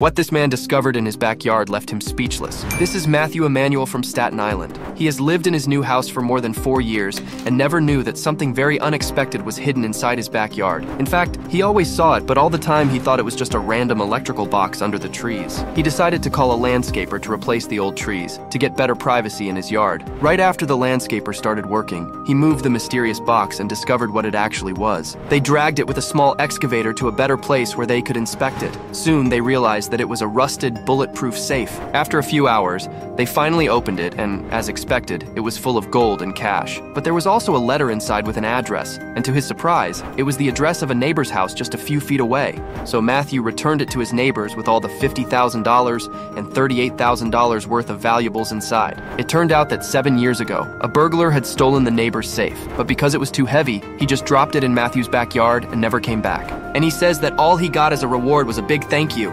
What this man discovered in his backyard left him speechless. This is Matthew Emanuel from Staten Island. He has lived in his new house for more than four years and never knew that something very unexpected was hidden inside his backyard. In fact, he always saw it, but all the time he thought it was just a random electrical box under the trees. He decided to call a landscaper to replace the old trees, to get better privacy in his yard. Right after the landscaper started working, he moved the mysterious box and discovered what it actually was. They dragged it with a small excavator to a better place where they could inspect it. Soon they realized that it was a rusted, bulletproof safe. After a few hours, they finally opened it, and as expected, it was full of gold and cash. But there was also a letter inside with an address, and to his surprise, it was the address of a neighbor's house just a few feet away. So Matthew returned it to his neighbors with all the $50,000 and $38,000 worth of valuables inside. It turned out that seven years ago, a burglar had stolen the neighbor's safe, but because it was too heavy, he just dropped it in Matthew's backyard and never came back. And he says that all he got as a reward was a big thank you.